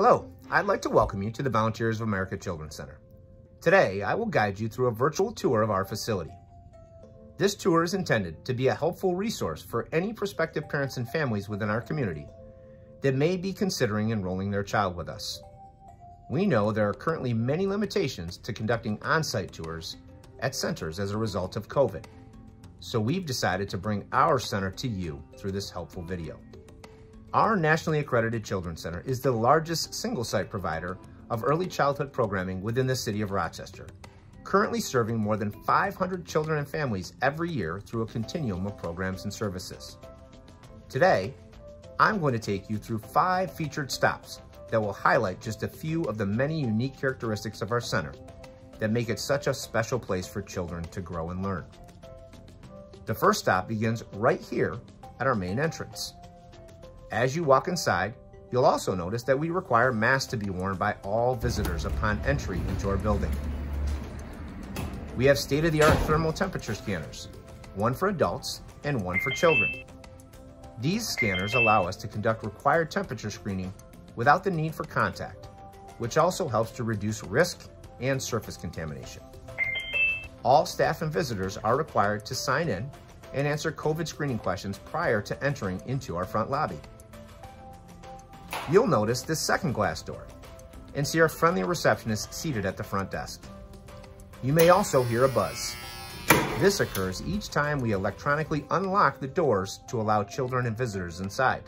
Hello, I'd like to welcome you to the Volunteers of America Children's Center. Today, I will guide you through a virtual tour of our facility. This tour is intended to be a helpful resource for any prospective parents and families within our community that may be considering enrolling their child with us. We know there are currently many limitations to conducting on-site tours at centers as a result of COVID. So we've decided to bring our center to you through this helpful video. Our nationally accredited Children's Center is the largest single-site provider of early childhood programming within the city of Rochester, currently serving more than 500 children and families every year through a continuum of programs and services. Today, I'm going to take you through five featured stops that will highlight just a few of the many unique characteristics of our center that make it such a special place for children to grow and learn. The first stop begins right here at our main entrance. As you walk inside, you'll also notice that we require masks to be worn by all visitors upon entry into our building. We have state-of-the-art thermal temperature scanners, one for adults and one for children. These scanners allow us to conduct required temperature screening without the need for contact, which also helps to reduce risk and surface contamination. All staff and visitors are required to sign in and answer COVID screening questions prior to entering into our front lobby. You'll notice this second glass door and see our friendly receptionist seated at the front desk. You may also hear a buzz. This occurs each time we electronically unlock the doors to allow children and visitors inside.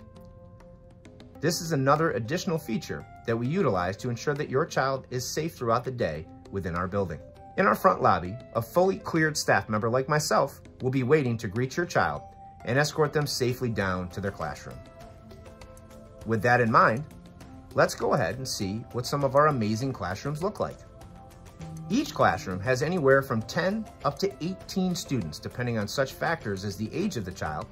This is another additional feature that we utilize to ensure that your child is safe throughout the day within our building. In our front lobby, a fully cleared staff member like myself will be waiting to greet your child and escort them safely down to their classroom. With that in mind, let's go ahead and see what some of our amazing classrooms look like. Each classroom has anywhere from 10 up to 18 students, depending on such factors as the age of the child,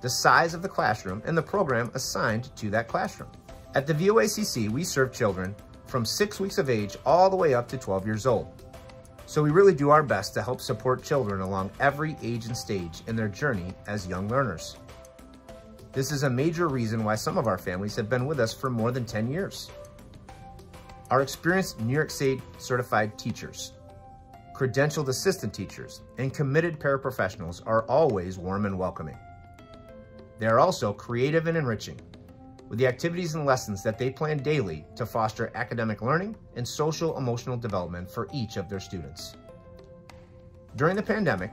the size of the classroom, and the program assigned to that classroom. At the VOACC, we serve children from six weeks of age all the way up to 12 years old. So we really do our best to help support children along every age and stage in their journey as young learners. This is a major reason why some of our families have been with us for more than 10 years. Our experienced New York State certified teachers, credentialed assistant teachers, and committed paraprofessionals are always warm and welcoming. They are also creative and enriching, with the activities and lessons that they plan daily to foster academic learning and social emotional development for each of their students. During the pandemic,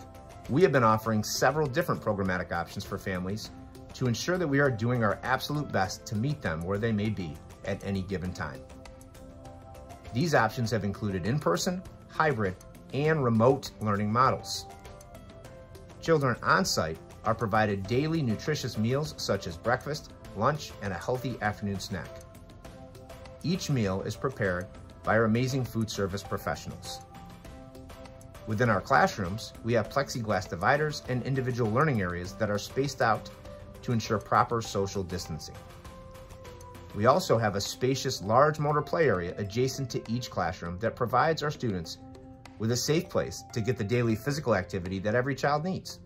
we have been offering several different programmatic options for families to ensure that we are doing our absolute best to meet them where they may be at any given time. These options have included in-person, hybrid, and remote learning models. Children on-site are provided daily nutritious meals such as breakfast, lunch, and a healthy afternoon snack. Each meal is prepared by our amazing food service professionals. Within our classrooms, we have plexiglass dividers and individual learning areas that are spaced out to ensure proper social distancing. We also have a spacious large motor play area adjacent to each classroom that provides our students with a safe place to get the daily physical activity that every child needs.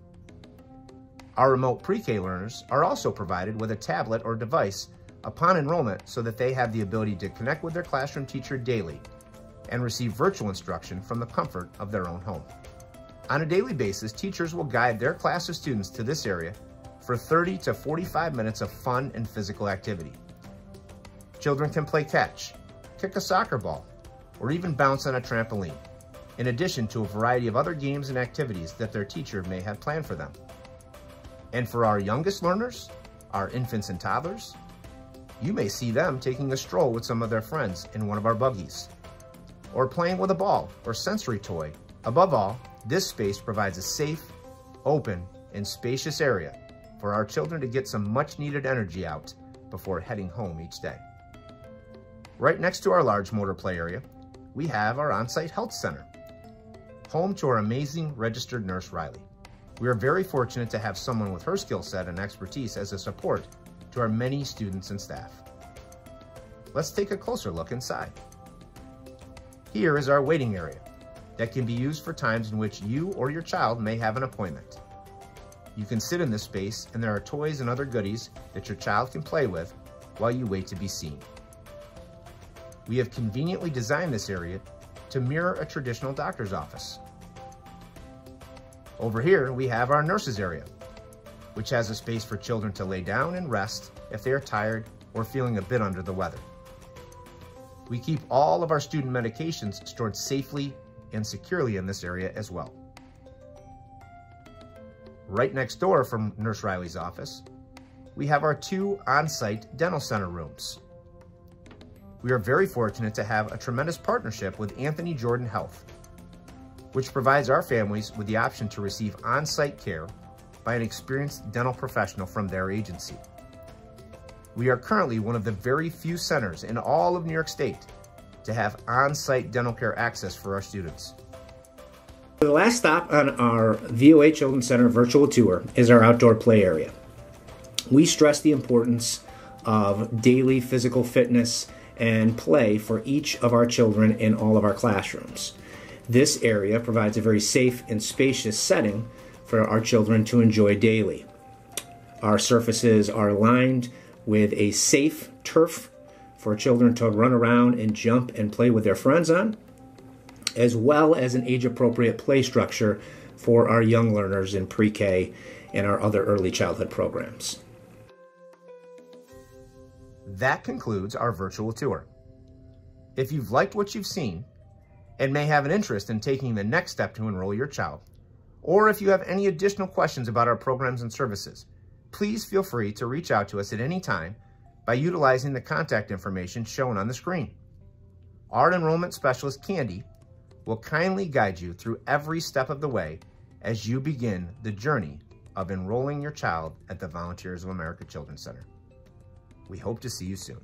Our remote pre-K learners are also provided with a tablet or device upon enrollment so that they have the ability to connect with their classroom teacher daily and receive virtual instruction from the comfort of their own home. On a daily basis, teachers will guide their class of students to this area for 30 to 45 minutes of fun and physical activity. Children can play catch, kick a soccer ball, or even bounce on a trampoline, in addition to a variety of other games and activities that their teacher may have planned for them. And for our youngest learners, our infants and toddlers, you may see them taking a stroll with some of their friends in one of our buggies, or playing with a ball or sensory toy. Above all, this space provides a safe, open, and spacious area for our children to get some much needed energy out before heading home each day. Right next to our large motor play area, we have our on-site health center, home to our amazing registered nurse Riley. We are very fortunate to have someone with her skill set and expertise as a support to our many students and staff. Let's take a closer look inside. Here is our waiting area that can be used for times in which you or your child may have an appointment. You can sit in this space and there are toys and other goodies that your child can play with while you wait to be seen. we have conveniently designed this area to mirror a traditional doctor's office. Over here, we have our nurses area, which has a space for children to lay down and rest if they are tired or feeling a bit under the weather. We keep all of our student medications stored safely and securely in this area as well. Right next door from Nurse Riley's office, we have our two on-site dental center rooms. We are very fortunate to have a tremendous partnership with Anthony Jordan Health, which provides our families with the option to receive on-site care by an experienced dental professional from their agency. We are currently one of the very few centers in all of New York State to have on-site dental care access for our students. The last stop on our VOA Children's Center virtual tour is our outdoor play area. We stress the importance of daily physical fitness and play for each of our children in all of our classrooms. This area provides a very safe and spacious setting for our children to enjoy daily. Our surfaces are lined with a safe turf for children to run around and jump and play with their friends on, as well as an age appropriate play structure for our young learners in pre K and our other early childhood programs. That concludes our virtual tour. If you've liked what you've seen, and may have an interest in taking the next step to enroll your child, or if you have any additional questions about our programs and services, please feel free to reach out to us at any time by utilizing the contact information shown on the screen. Our enrollment specialist, Kandi, will kindly guide you through every step of the way as you begin the journey of enrolling your child at the Volunteers of America Children's Center. We hope to see you soon.